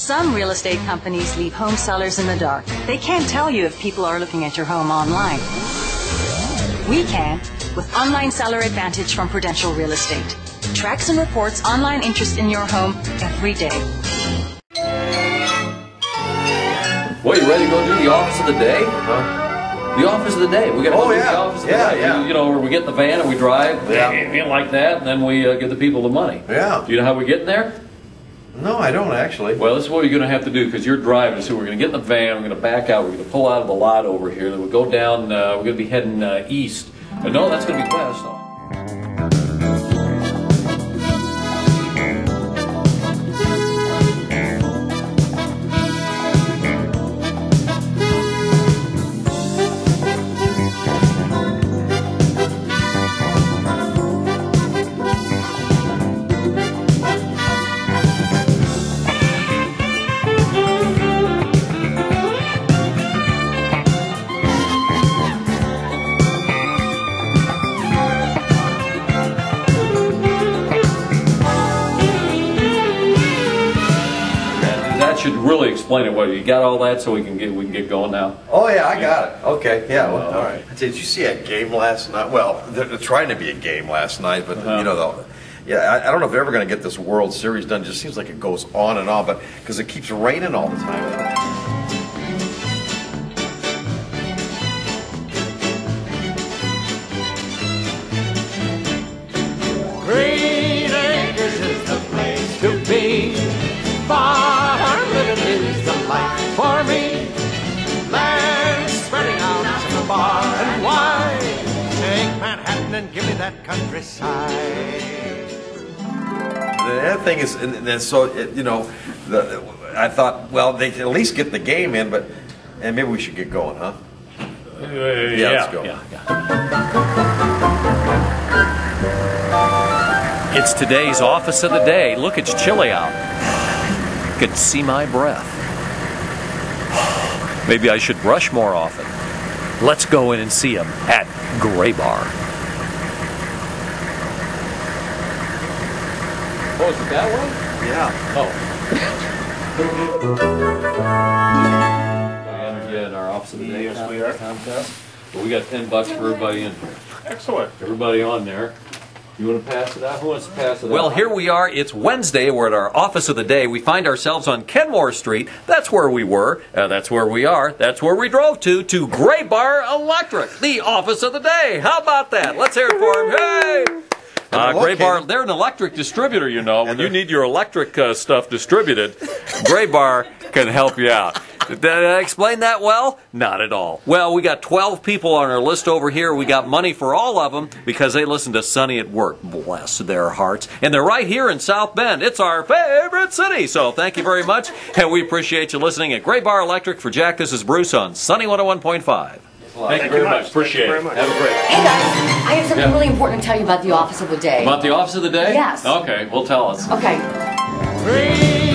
Some real estate companies leave home sellers in the dark. They can't tell you if people are looking at your home online. We can with Online Seller Advantage from Prudential Real Estate. Tracks and reports online interest in your home every day. Well, you ready to go do the office of the day? Huh? The office of the day. We got to Oh, go yeah. the office of Yeah, the day. yeah. You, you know, where we get in the van and we drive, Yeah. yeah, like that, and then we uh, give the people the money. Yeah. Do you know how we get in there? No, I don't actually. Well, this is what you're going to have to do because you're driving. So we're going to get in the van. We're going to back out. We're going to pull out of the lot over here. Then we'll go down. Uh, we're going to be heading uh, east. Uh, no, that's going to be west. Should really explain it. Well, you got all that, so we can get we can get going now. Oh yeah, I got it. Okay, yeah. Well, Oh, all right. Did you see a game last night? Well, they're, they're trying to be a game last night, but Uh-huh. you know, the, yeah, I, I don't know if they're ever going to get this World Series done. It just seems like it goes on and on, but because it keeps raining all the time. Green Acres is the place to be. And give me that countryside. The other thing is, and, and so it, you know, the, I thought, well, they can at least get the game in, but and maybe we should get going, huh? Uh, yeah, let's go. It's today's office of the day. Look, it's chilly out. You can see my breath. Maybe I should brush more often. Let's go in and see him at Graybar. Oh, is it that one? Yeah. Oh. We entered you our office of the day Yes, we are. contest. Well, we got ten bucks for everybody in here. Excellent. Everybody on there. You want to pass it out? Who wants to pass it out? Well, here we are. It's Wednesday. We're at our office of the day. We find ourselves on Kenmore Street. That's where we were. Uh, that's where we are. That's where we drove to, to Graybar Electric, the office of the day. How about that? Let's hear it for him. Hey! Uh, Graybar, they're an electric distributor, you know. When you need your electric uh, stuff distributed, Graybar can help you out. Did I explain that well? Not at all. Well, we got 12 people on our list over here. We got money for all of them because they listen to Sunny at Work. Bless their hearts. And they're right here in South Bend. It's our favorite city. So thank you very much. And we appreciate you listening at Graybar Electric. For Jack, this is Bruce on Sunny 101.5. Thank, you very much. Appreciate it. Have a great Hey guys, I have something Yeah. really important to tell you about the office of the day. About the office of the day? Yes. Okay, well, tell us. Okay. Green